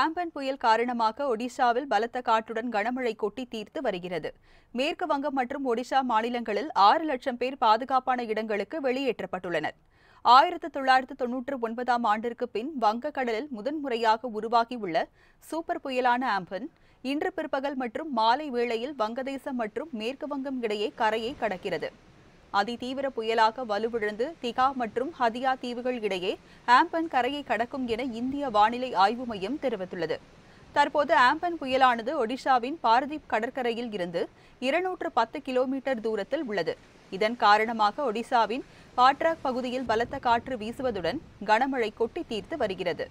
Amphan புயல் காரணமாக ஒடிஷாவில் பலத்த காற்றுடன் கனமழை கொட்டி தீர்த்து வருகிறது. மேற்கு வங்கம் மற்றும் ஒடிஷா மாநிலங்களில் ஆறு லட்சம் பேர் பாதுகாப்பான இடங்களுக்கு வெளியேற்றப்பட்டுள்ளனர். ஆயிரத்து தொள்ளாயிரத்து தொன்னூற்று ஒன்பதாம் ஆண்டிற்கு பின் வங்கக்கடலில் முதன்முறையாக உருவாகியுள்ள சூப்பர் புயலான ஆம்பன் இன்று பிற்பகல் மற்றும் மாலை வேளையில் வங்கதேசம் மற்றும் மேற்கு வங்கம் இடையே கரையை கடக்கிறது. அதிதீவிர புயலாக வலுவிழந்து திகா மற்றும் ஹதியா தீவுகள் இடையே ஆம்பன் கரையை கடக்கும் என இந்திய வானிலை ஆய்வு மையம் தெரிவித்துள்ளது. தற்போது ஆம்பன் புயலானது ஒடிஷாவின் பாரதீப் கடற்கரையில் இருந்து இருநூற்று பத்து கிலோமீட்டர் தூரத்தில் உள்ளது. இதன் காரணமாக ஒடிஷாவின் பாட்ராக் பகுதியில் பலத்த காற்று வீசுவதுடன் கனமழை கொட்டி தீர்த்து வருகிறது.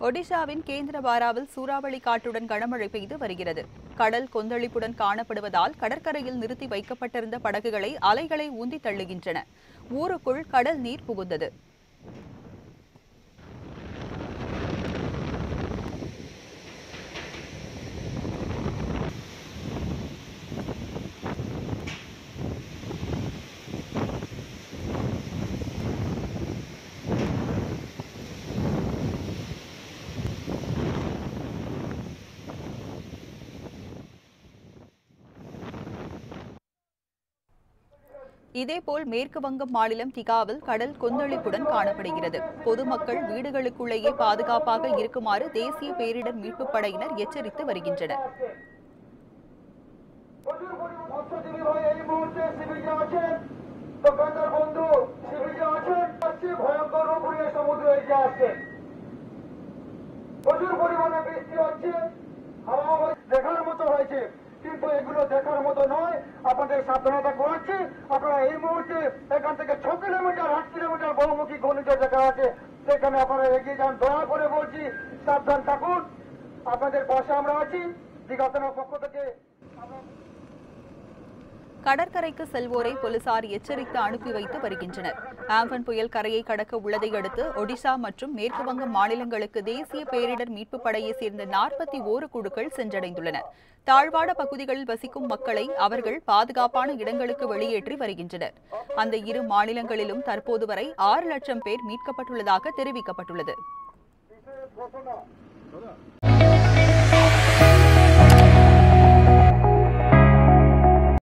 ஒடிஷாவின் கேந்திரபாராவில் சூறாவளி காற்றுடன் கனமழை பெய்து வருகிறது. கடல் கொந்தளிப்புடன் காணப்படுவதால் கடற்கரையில் நிறுத்தி வைக்கப்பட்டிருந்த படகுகளை அலைகளை ஊந்தி தள்ளுகின்றன. ஊருக்குள் கடல் நீர் புகுந்தது. இதேபோல் மேற்கு வங்கம் மாநிலம் திகாவில் கடல் கொந்தளிப்புடன் காணப்படுகிறது பொதுமக்கள் வீடுகளுக்குள்ளேயே பாதுகாப்பாக இருக்குமாறு தேசிய பேரிடர் மீட்புப் படையினர் எச்சரித்து வருகின்றனர் প্রচুর পরিমাণ মৎস্যজীবী ভাই এই মুহূর্তে সিভিলে আছেন দোকানদার বন্ধু সিভিলে আছেন আসছে ভয়ঙ্কর রূপ নিয়ে সমুদ্র এগিয়ে আসছে প্রচুর পরিমাণে বৃষ্টি হচ্ছে হাওয়া দেখার মতো হয়েছে কিন্তু এগুলো দেখার মতো নয়। আপনাদের সাবধানতা করাচ্ছি আপনারা এই মুহূর্তে এখান থেকে ছ কিলোমিটার, আট কিলোমিটার বহুমুখী ঘূর্ণিঝড় দেখা আছে সেখানে আপনারা এগিয়ে যান। দয়া করে বলছি, সাবধান থাকুন। আপনাদের পাশে আমরা আছি। দীঘাতনার পক্ষ থেকে আমরা கடற்கரைக்கு செல்வோரை போலீசார் எச்சரித்து அனுப்பி வைத்து வருகின்றனர். ஆம்பன் புயல் கரையை கடக்க உள்ளதை அடுத்து ஒடிசா மற்றும் மேற்குவங்க மாநிலங்களுக்கு தேசிய பேரிடர் மீட்பு படையை சேர்ந்த நாற்பத்தி ஓரு குழுக்கள் சென்றடைந்துள்ளன. தாழ்வாட பகுதிகளில் வசிக்கும் மக்களை அவர்கள் பாதுகாப்பான இடங்களுக்கு வெளியேற்றி வருகின்றனர். அந்த இரு மாநிலங்களிலும் தற்போது வரை ஆறு லட்சம் பேர் மீட்கப்பட்டுள்ளதாக தெரிவிக்கப்பட்டுள்ளது.